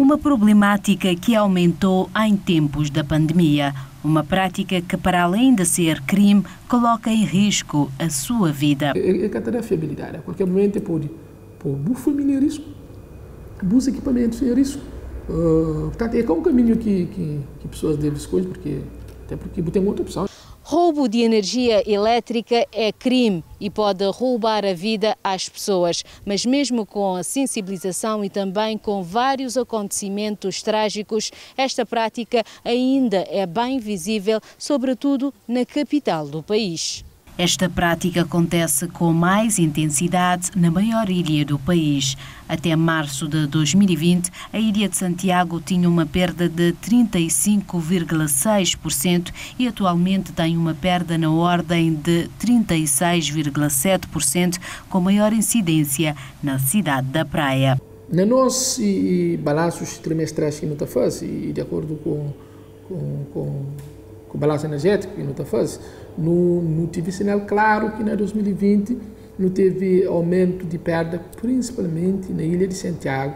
uma problemática que aumentou em tempos da pandemia. Uma prática que, para além de ser crime, coloca em risco a sua vida. É, é a fiabilidade. A qualquer momento pode pôr família em risco, bons equipamentos em risco. Uh, portanto, é um caminho que, que, que pessoas devem escolher, porque, até porque tem outra opção. Roubo de energia elétrica é crime e pode roubar a vida às pessoas, mas mesmo com a sensibilização e também com vários acontecimentos trágicos, esta prática ainda é bem visível, sobretudo na capital do país. Esta prática acontece com mais intensidade na maior ilha do país. Até março de 2020, a Ilha de Santiago tinha uma perda de 35,6% e atualmente tem uma perda na ordem de 36,7%, com maior incidência na cidade da Praia. Na nossos balanços trimestrais que não está e de acordo com, com, com, com o balanço energético que não está faz, não, não tive sinal claro que na 2020 não teve aumento de perda, principalmente na ilha de Santiago,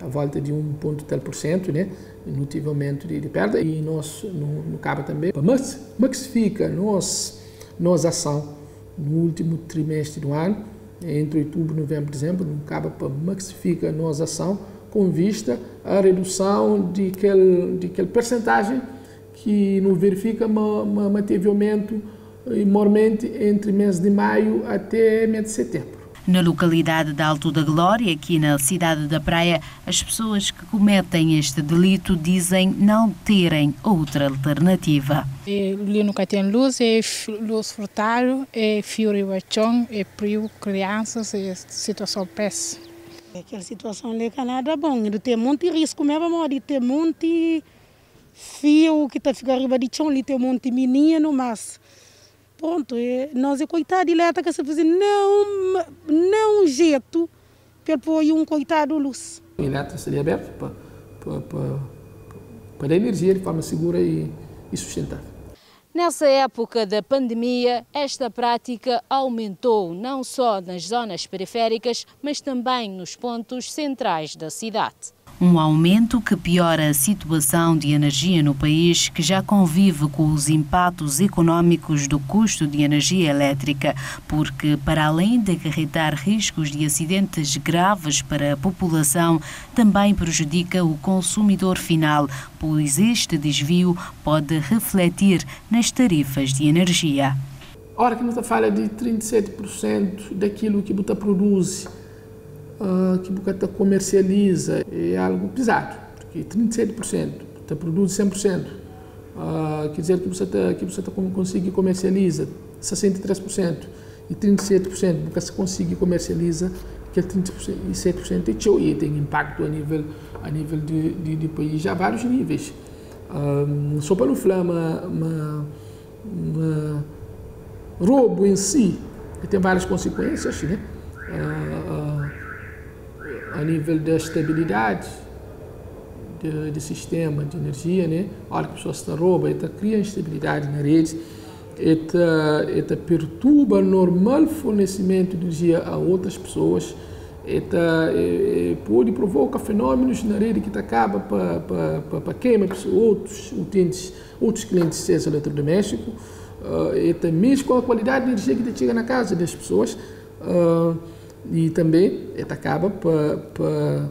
a volta de 1,3%, né? não tive aumento de, de perda e nós no, Cabo também. Mas maxifica nós, nós ação no último trimestre do ano, entre outubro, novembro, dezembro, no Cabo maxifica nós ação com vista à redução de aquele, de percentagem que não verifica manteve aumento normalmente entre mês de maio até mês de setembro. Na localidade de Alto da Glória, aqui na cidade da Praia, as pessoas que cometem este delito dizem não terem outra alternativa. Ali nunca tem luz, é luz furtado, é fio ribachão, é frio, crianças, é situação péssima. Aquela situação ali é nada bom, tem muito risco mesmo, ter muito fio que está ficando arriba de chão, ali tem um monte de menino, mas ponto, é, nós é coitado, ele está que se fazer não, não jeito para pôr um coitado luz. O elétrico seria aberto para, para, para, para dar energia de forma segura e, e sustentável. Nessa época da pandemia, esta prática aumentou não só nas zonas periféricas, mas também nos pontos centrais da cidade. Um aumento que piora a situação de energia no país, que já convive com os impactos econômicos do custo de energia elétrica, porque, para além de acarretar riscos de acidentes graves para a população, também prejudica o consumidor final, pois este desvio pode refletir nas tarifas de energia. A hora que você fala de 37% daquilo que você produz uh, que Bocata comercializa é algo pesado, porque 37%, você produz 100%, uh, quer dizer que você, que você consegue comercializa 63% e 37% você consegue comercializa que é 37% é tchau, e tem impacto a nível, a nível de, de, de país a vários níveis. Um, ah, só falar, uma, uma, uma roubo em si, tem várias consequências, né? A nível da estabilidade do, sistema de energia, né? A hora que a pessoa se rouba, ela cria instabilidade na rede, ela, ela perturba o normal fornecimento de energia a outras pessoas, ela é, pode provocar fenômenos na rede que acaba para queima outros utentes, outros clientes de acesso eletrodoméstico, uh, ela mexe com a qualidade de energia que chega na casa das pessoas. Uh, e também ela acaba para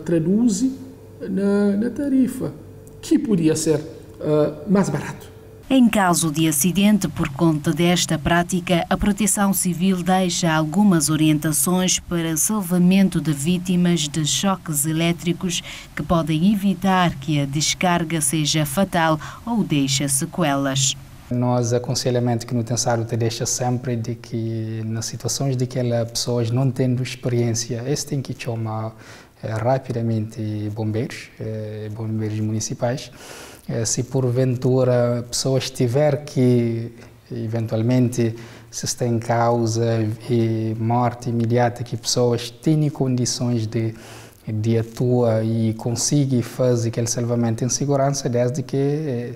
traduzir na, na tarifa, que podia ser uh, mais barato. Em caso de acidente por conta desta prática, a Proteção Civil deixa algumas orientações para salvamento de vítimas de choques elétricos que podem evitar que a descarga seja fatal ou deixe sequelas. Nós aconselhamento que no Tensaro te deixa sempre de que nas situações de que as pessoas não tendo experiência, esse tem que chamar é, rapidamente bombeiros, é, bombeiros municipais. É, se porventura pessoas tiver que eventualmente se está em causa e morte imediata que pessoas têm condições de de atuar e conseguir fazer aquele salvamento em segurança desde que eh,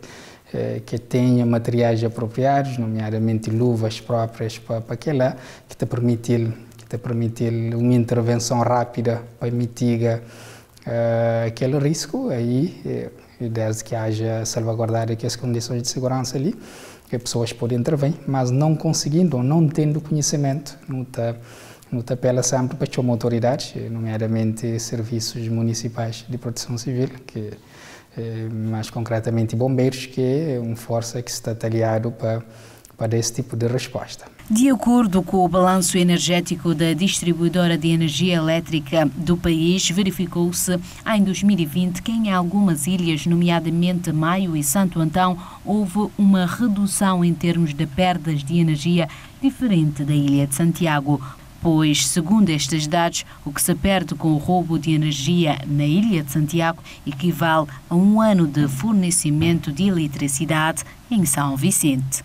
que tenha materiais apropriados, nomeadamente luvas próprias para, para aquela, que te permite que te permite uma intervenção rápida para mitigar uh, aquele risco aí, desde que haja salvaguardado aqui as condições de segurança ali, que pessoas podem intervir, mas não conseguindo, não tendo conhecimento, não está no apela sempre para uma autoridade, nomeadamente serviços municipais de proteção civil, que eh, mais concretamente bombeiros, que é uma força que está talhado para para esse tipo de resposta. De acordo com o balanço energético da distribuidora de energia elétrica do país, verificou-se em 2020 que em algumas ilhas, nomeadamente Maio e Santo Antão, houve uma redução em termos de perdas de energia diferente da ilha de Santiago pois, segundo estes dados, o que se perde com o roubo de energia na Ilha de Santiago equivale a um ano de fornecimento de eletricidade em São Vicente.